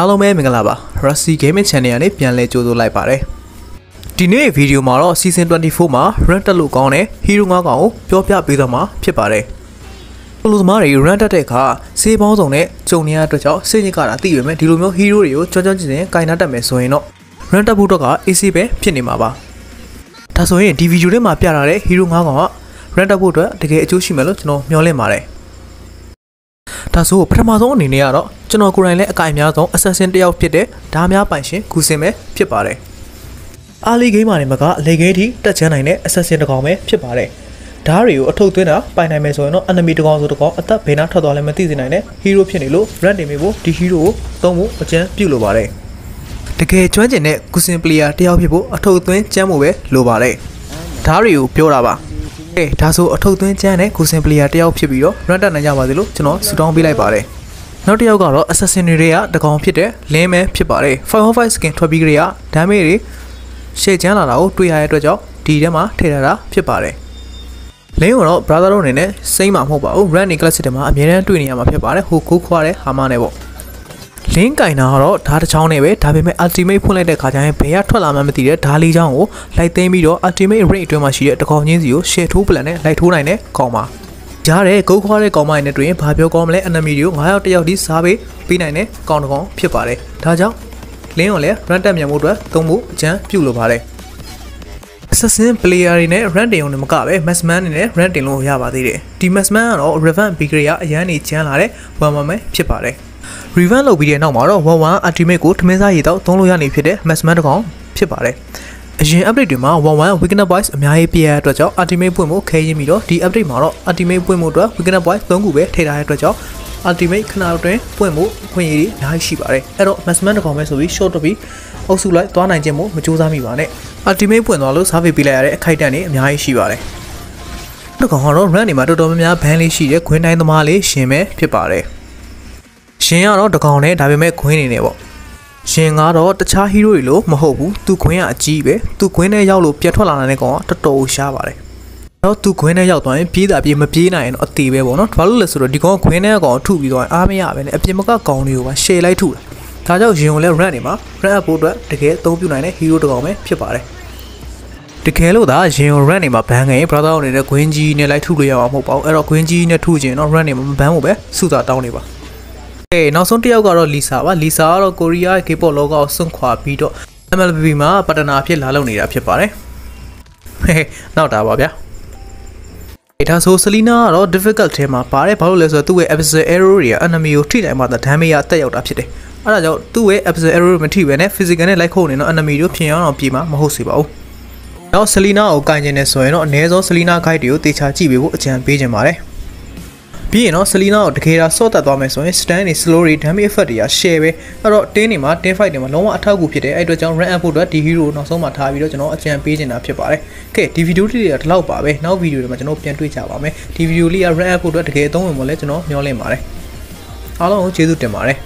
အားလုံးပဲမင်္ဂလာပါ Rusty Gaming Channel ကနေပြန်လည်ကြိုဆိုလိုက်ပါတယ်ဒီနေ့ဗီဒီယိုမှာတော့ Season 24မှာ Run တက်လို့ကောင်းတဲ့ Hero 9ကောင်ကိုပြောပြပေးသွားမှာဖြစ်ပါတယ်ပလူသမားတွေ Run တက်တဲ့အခါစေးပေါင်းစုံနဲ့ကြုံနေရတဲ့အတွက်ကြောင့်စိတ်ညစ်ကတာသိပေမဲ့ဒီလိုမျိုး Hero တွေကိုကြောကြောကျင်ကျင်ကင်နာတက်မယ်ဆိုရင်တော့ Run တက်ဖို့တော့က AC ပဲဖြစ်နေမှာပါဒါဆိုရင်ဒီဗီဒီယိုထဲမှာပြထားတဲ့ Hero 9ကောင်က Run တက်ဖို့အတွက်တကယ်အကျိုးရှိမယ်လို့ကျွန်တော်မျှော်လင့်ပါတယ် ဒါဆိုပထမဆုံးအနေနဲ့ကတော့ကျွန်တော်ကိုယ်တိုင်လည်းအကင်များဆုံး assassin တစ်ယောက်ဖြစ်တဲ့ဓာများပိုင်ရှင်ကူစင်ပဲဖြစ်ပါတယ်။အားလီဂိမ်းမှာနေမှာကလေဂိမ်းထိတက်ချမ်းနိုင်တဲ့ assassin တစ်ကောင်ပဲဖြစ်ပါတယ်။ဓာတွေကိုအထုပ်သွင်းတာပိုင်နိုင်မယ်ဆိုရင်တော့ enemy တစ်ကောင်ဆိုတစ်ကောင်အသက်ဘယ်နာထွက်သွားလဲမသိစေနိုင်တဲ့ hero ဖြစ်နေလို့ rank တင်ပေးဖို့ဒီ hero ကိုသုံးဖို့အကြံပြုလိုပါတယ်။တကယ်ကျွမ်းကျင်တဲ့ကူစင် player တစ်ယောက်ဖြစ်ဖို့အထုပ်သွင်းကျမ်းဖို့ပဲလိုပါတယ်။ဓာတွေကိုပြောတာပါ။ ကဲဒါဆိုအထုပ်သွင်းကျန်းတဲ့ကိုစင်ပလီယာတယောက်ဖြစ်ပြီးတော့ run တက်နိုင်ကြပါစေလို့ကျွန်တော်ဆုတောင်းပေးလိုက်ပါတယ်နောက်တစ်ယောက်ကတော့ assassin တွေကတကောင်ဖြစ်တဲ့ lane man ဖြစ်ပါတယ်505 skin ထွက်ပြီးကြရ damage တွေရှေ့ကျန်းလာတာကိုတွေ့ရတဲ့အတွက်ကြောင့်ဒီထဲမှာထည့်ထားတာဖြစ်ပါတယ်လင်းကတော့ brother တို့အနေနဲ့စိမ့်မှာမဟုတ်ပါဘူး run နေ classic တွေမှာအများအားတွေ့နေရမှာဖြစ်ပါတယ်ဟိုကိုခွာတဲ့ဟာမနဲ့ပေါ့ လင်းကင်တာကတော့ဓာတ်တစ်ချောင်းနဲ့ပဲဒါပေမဲ့ ultimate ဖွင့်လိုက်တဲ့ခါကျရင်ဘယ်ကထွက်လာမှမသိတဲ့ဓာလေးချောင်းကိုလိုက်သိမ်းပြီးတော့ ultimate rate အတွင်းမှာရှိတဲ့တကောင်ချင်းစီကို share ထိုး plan နဲ့လိုက်ထိုးနိုင်တဲ့ကောင်ပါကြားတဲ့ဂုတ်ခွားတဲ့ကောင်မနဲ့တွေ့ရင်ဘာပြောကောင်းမလဲ enemy တွေကို9ယောက်တယောက်ဒီစားပေးပေးနိုင်တဲ့ကောင်တကောင်ဖြစ်ပါတယ်ဒါကြောင့်လင်းကိုလည်း run တက်မြန်မှုအတွက်သုံးဖို့အကြံပြုလိုပါတယ် assassin player တွေနဲ့ run တင်ုံနဲ့မကပဲ maxman တွေနဲ့ run တင်လို့ရပါသေးတယ်ဒီ maxman ကတော့ revamp big ရအရန်နေချမ်းလာတဲ့ one man ဖြစ်ပါတယ် revamp လုပ်ပြီးတဲ့နောက်မှာတော့11 ultimate ကိုထမင်းစားရည်တော့သုံးလို့ရနေဖြစ်တဲ့ maxman တစ်ကောင်ဖြစ်ပါတယ်အရင် update တွေမှာ11 weakness points အများကြီးပြရတဲ့အတွက်ကြောင့် ultimate ပွင့်ဖို့ခဲရင်းပြီးတော့ဒီ update မှာတော့ ultimate ပွင့်ဖို့အတွက် weakness points 3ခုပဲထည့်ထားတဲ့အတွက်ကြောင့် ultimate ခဏအတွင်းပွင့်ဖို့ခွင့်ရည်အများကြီးရှိပါတယ်အဲ့တော့ maxman တစ်ကောင်ပဲဆိုပြီး short တော့ပြီးအုပ်စုလိုက်သွားနိုင်ခြင်းမို့မကြိုးစားမိပါနဲ့ ultimate ပွင့်သွားလို့ survey ပေးလိုက်ရတဲ့အခိုက်အတန့်တွေအများကြီးရှိပါတယ်တကောင်ကတော့ run နေမှာတော်တော်များများဘန်းလေးရှိတဲ့ခွင်းတိုင်းသမားလေးရှင်ပဲဖြစ်ပါတယ် ရှင်ကတော့တကောင်နဲ့ဒါပေမဲ့ခွင်းနေနေပေါ့ရှင်ကတော့တခြားဟီးရိုတွေလို့မဟုတ်ဘူးသူခွင်းကအကြီးပဲသူခွင်းနဲ့ရောက်လို့ပြတ်ထွက်လာတဲ့ကောင်ကတော်တော်ရှားပါတယ်တော့သူခွင်းနဲ့ရောက်သွားရင်ပြေးတာပြေးမပြေးနိုင်ရင်တော့အသေးပဲပေါ့နော်ဘာလို့လဲဆိုတော့ဒီကောင်ခွင်းနဲ့ကောင်ထုပြီးတော့အားမရပဲနဲ့အပြင်မကကောင်တွေကိုပါရှယ်လိုက်ထုတာဒါကြောင့်ရင်ကိုလည်း run နေမှာ run up ဖို့အတွက်တကယ်အသုံးပြုနိုင်တဲ့ hero တစ်ကောင်ပဲဖြစ်ပါတယ်တကယ်လို့သာရင်ကို run နေမှာဘန်းငယ် brother အနေနဲ့ green ကြီးနဲ့လိုက်ထုလို့ရမှာမဟုတ်ပါဘူးအဲ့တော့ green ကြီးနဲ့ထုချင်တော့ run နေမှာမဘန်းဖို့ပဲစုတာတောင်းနေပါ ကဲနောက်ဆုံးတစ်ယောက်ကတော့လီဆာပါလီဆာကတော့ကိုရီးယား K-pop လောကကိုစွန့်ခွာပြီးတော့ MLB မှာပတနာဖြစ်လာလုပ်နေတာဖြစ်ပါတယ်ဟဲ့နောက်တာပါဗျာဒါဆိုဆလီနာကတော့ difficult ထဲမှာပါတယ်ဘာလို့လဲဆိုတော့သူ့ရဲ့ episode error တွေက enemy ကိုထိတိုင်းမှာ damage ရတက်ရောက်တာဖြစ်တယ်အဲ့ဒါကြောင့်သူ့ရဲ့ episode error မထိပဲနဲ့ physical နဲ့လိုက်ခုတ်နေတော့ enemy တို့ပြင်အောင်တော့ပြေးမှာမဟုတ်စေပါဘူးနောက်ဆလီနာကိုကင်ကျင်နေဆိုရင်တော့အနည်းဆုံးဆလီနာ guide တွေကိုတေချာကြည့်ပေးဖို့အကြံပေးခြင်းပါတယ် ပြီးရင်တော့ဆလီနာကိုတကယ်တာဆော့တက်သွားမယ်ဆိုရင် stand တွေ slow တွေ damage effect တွေက share ပဲအဲ့တော့တင်းနေမှာ team fight တွေမှာလုံးဝအထောက်အကူဖြစ်တယ်အဲ့အတွက်ကြောင့် run up ဖို့အတွက်ဒီ hero နောက်ဆုံးမှာထားပြီးတော့ကျွန်တော်အကြံပေးနေတာဖြစ်ပါတယ်ကဲဒီဗီဒီယိုလေးတွေကဒီလောက်ပါပဲနောက်ဗီဒီယိုတွေမှာကျွန်တော်ပြန်တွေ့ကြပါမယ်ဒီဗီဒီယိုလေးက run up ဖို့အတွက်တကယ်အသုံးဝင်မလဲကျွန်တော်မျှော်လင့်ပါတယ်အားလုံးကိုကျေးဇူးတင်ပါတယ်